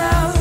love.